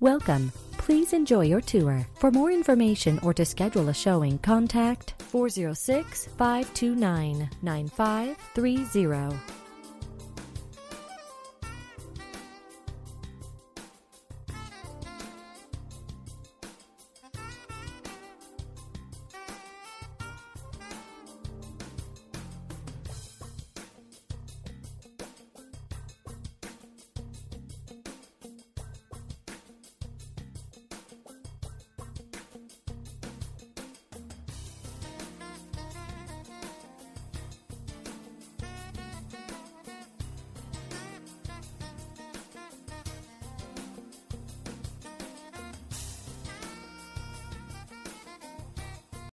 Welcome. Please enjoy your tour. For more information or to schedule a showing, contact 406 529 9530.